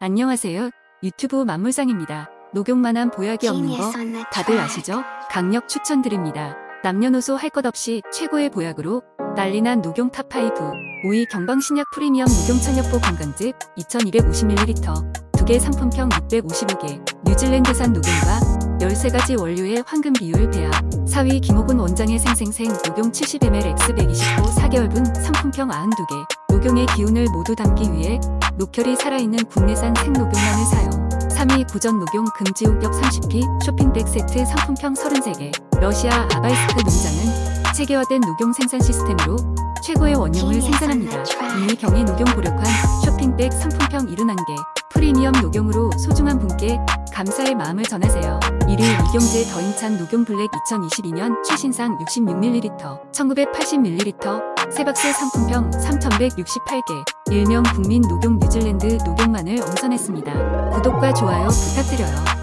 안녕하세요. 유튜브 만물상입니다. 녹용만한 보약이 없는 거 다들 아시죠? 강력 추천드립니다. 남녀노소 할 것 없이 최고의 보약으로 난리난 녹용 top 5 5위 경방신약 프리미엄 녹용 천엽보 건강즙 2250ml 2개 상품평 655개 뉴질랜드산 녹용과 13가지 원료의 황금 비율 배합 4위 김호곤 원장의 생생생 녹용 70ml X120호 4개월분 상품평 92개 녹용의 기운을 모두 담기 위해 녹혈이 살아있는 국내산 생녹용만을 사용 3위 고전 녹용 금지 옥엽 30피 쇼핑백 세트 상품평 33개 러시아 아발스크 농장은 체계화된 녹용 생산 시스템으로 최고의 원용을 생산합니다. 2위 경희 녹용 보력환 쇼핑백 상품평 71개 프리미엄 녹용으로 소중한 분께 감사의 마음을 전하세요. 1위 이경재 더인찬 녹용 블랙 2022년 최신상 66ml 1980ml 세박스 상품평 3168개 일명 국민 녹용 뉴질랜드 녹용만을 엄선했습니다. 구독과 좋아요 부탁드려요.